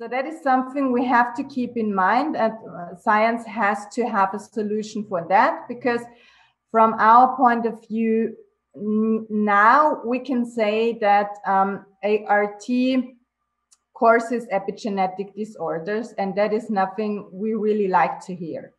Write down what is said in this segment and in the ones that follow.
So that is something we have to keep in mind, and uh, science has to have a solution for that because, from our point of view, now we can say that um, ART causes epigenetic disorders, and that is nothing we really like to hear.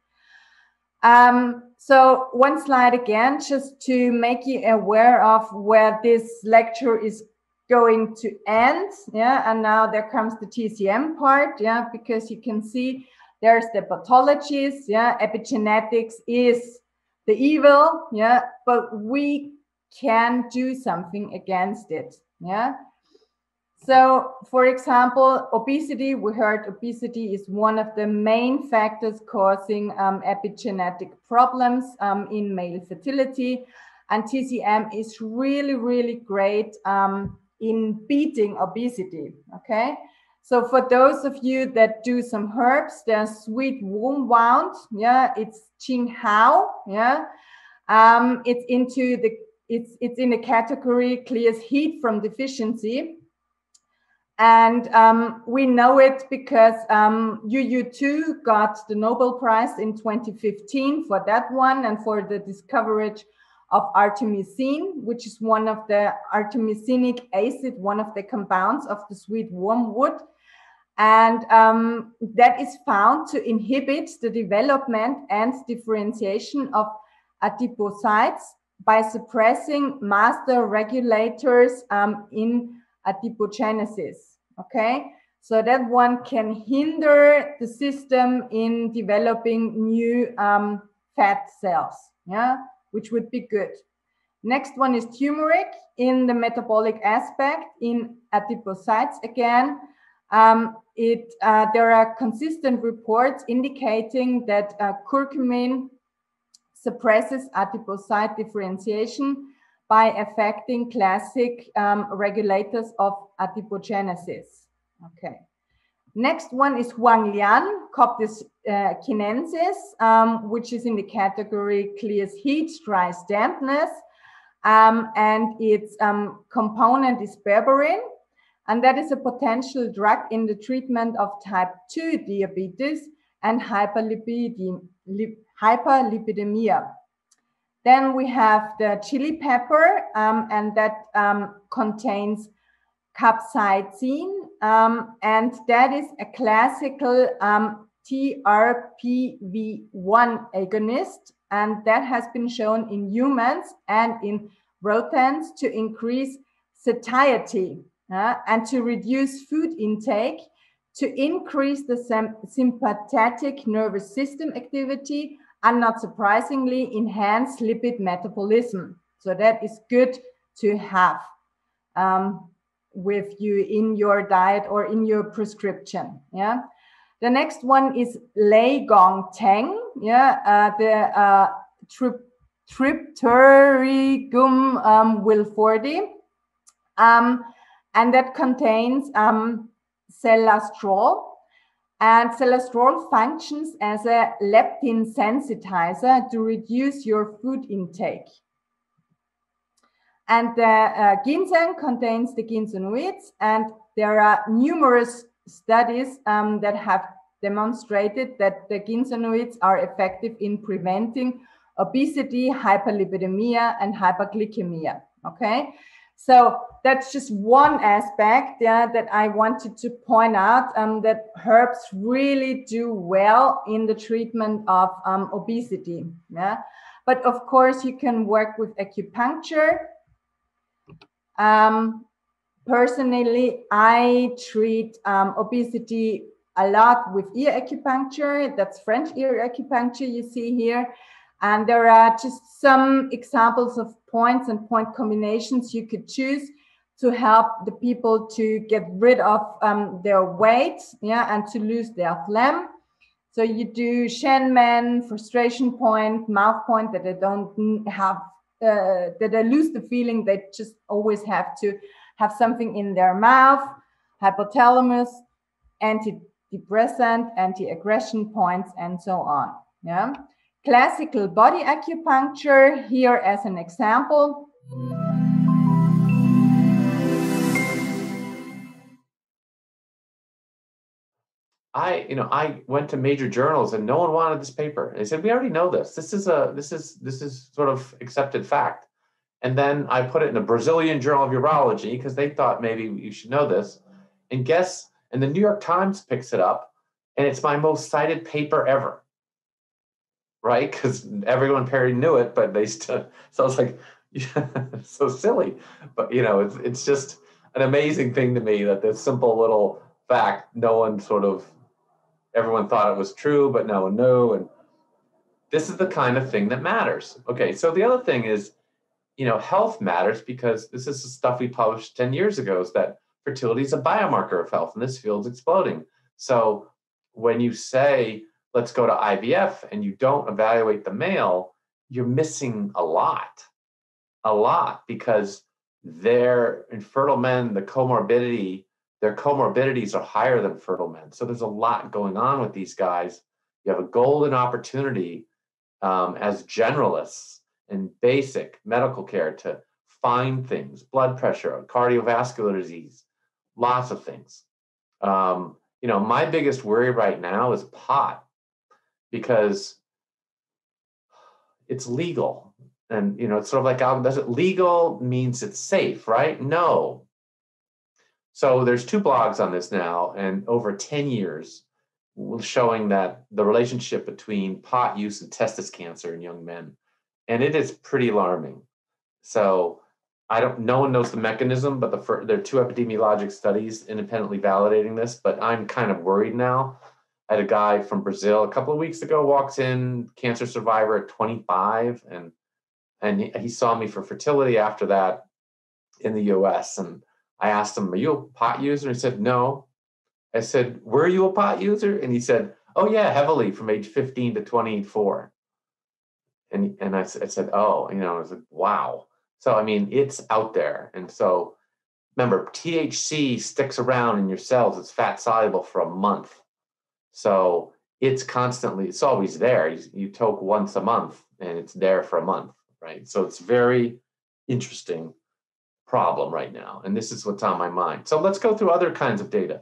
Um, so one slide again, just to make you aware of where this lecture is going to end. Yeah, and now there comes the TCM part. Yeah, because you can see there's the pathologies. Yeah, epigenetics is the evil. Yeah, but we can do something against it. Yeah. So, for example, obesity, we heard obesity is one of the main factors causing um, epigenetic problems um, in male fertility. And TCM is really, really great um, in beating obesity. Okay. So, for those of you that do some herbs, there's sweet wormwood. Yeah. It's Jing Hao. Yeah. Um, it's into the it's it's in a category clears heat from deficiency and um, we know it because um, Youyou Tu got the Nobel Prize in 2015 for that one and for the discovery of artemisinin, which is one of the artemisinic acid, one of the compounds of the sweet wormwood. And um, that is found to inhibit the development and differentiation of adipocytes by suppressing master regulators um, in adipogenesis. Okay, so that one can hinder the system in developing new um, fat cells, yeah, which would be good. Next one is turmeric in the metabolic aspect in adipocytes again. Um, it uh, there are consistent reports indicating that uh, curcumin suppresses adipocyte differentiation by affecting classic um, regulators of adipogenesis. Okay. Next one is Huanglian Coptis uh, chinensis, um, which is in the category clears heat, dries dampness. Um, and its um, component is berberine. And that is a potential drug in the treatment of type 2 diabetes and hyperlipidemia. Then we have the chili pepper, um, and that um, contains capsaicin, um, and that is a classical um, TRPV1 agonist, and that has been shown in humans and in rodents to increase satiety uh, and to reduce food intake, to increase the sympathetic nervous system activity, and not surprisingly, enhance lipid metabolism. So that is good to have um, with you in your diet or in your prescription. Yeah. The next one is Lei Gong Teng. Yeah. Uh, the uh, trip, Tripterygium um, wilfordii. Um, and that contains um, celastrol, and celastrol functions as a leptin sensitizer to reduce your food intake. And the uh, ginseng contains the ginzenoids, and there are numerous studies um, that have demonstrated that the ginzenoids are effective in preventing obesity, hyperlipidemia, and hyperglycemia. Okay, so that's just one aspect yeah, that I wanted to point out um, that herbs really do well in the treatment of um, obesity. Yeah, but of course you can work with acupuncture. Um, personally, I treat um, obesity a lot with ear acupuncture. That's French ear acupuncture you see here. And there are just some examples of points and point combinations you could choose to help the people to get rid of um, their weight, yeah, and to lose their phlegm. So you do Shen frustration point, mouth point that they don't have, uh, that they lose the feeling they just always have to have something in their mouth, hypothalamus, antidepressant, anti-aggression points, and so on. Yeah classical body acupuncture here as an example. I, you know, I went to major journals and no one wanted this paper. They said, we already know this. This is a, this is, this is sort of accepted fact. And then I put it in the Brazilian Journal of Urology because they thought maybe you should know this. And guess, and the New York Times picks it up and it's my most cited paper ever. Right? Because everyone already knew it, but they still, so I was like, yeah, so silly. But, you know, it's, it's just an amazing thing to me that this simple little fact, no one sort of everyone thought it was true, but no one knew. And this is the kind of thing that matters. Okay, so the other thing is, you know, health matters because this is the stuff we published 10 years ago is that fertility is a biomarker of health and this field's exploding. So when you say, let's go to IVF and you don't evaluate the male, you're missing a lot, a lot because their infertile men, the comorbidity their comorbidities are higher than fertile men. So there's a lot going on with these guys. You have a golden opportunity um, as generalists in basic medical care to find things, blood pressure, cardiovascular disease, lots of things. Um, you know, my biggest worry right now is pot because it's legal. And, you know, it's sort of like, does it legal means it's safe, right? No, so there's two blogs on this now, and over 10 years, showing that the relationship between pot use and testis cancer in young men, and it is pretty alarming. So I don't. No one knows the mechanism, but the there are two epidemiologic studies independently validating this. But I'm kind of worried now. I had a guy from Brazil a couple of weeks ago walks in, cancer survivor at 25, and and he, he saw me for fertility after that in the U.S. and I asked him, Are you a pot user? He said, No. I said, Were you a pot user? And he said, Oh, yeah, heavily from age 15 to 24. And, and I, I said, Oh, you know, I was like, Wow. So, I mean, it's out there. And so, remember, THC sticks around in your cells, it's fat soluble for a month. So, it's constantly, it's always there. You, you toke once a month and it's there for a month, right? So, it's very interesting problem right now. And this is what's on my mind. So let's go through other kinds of data.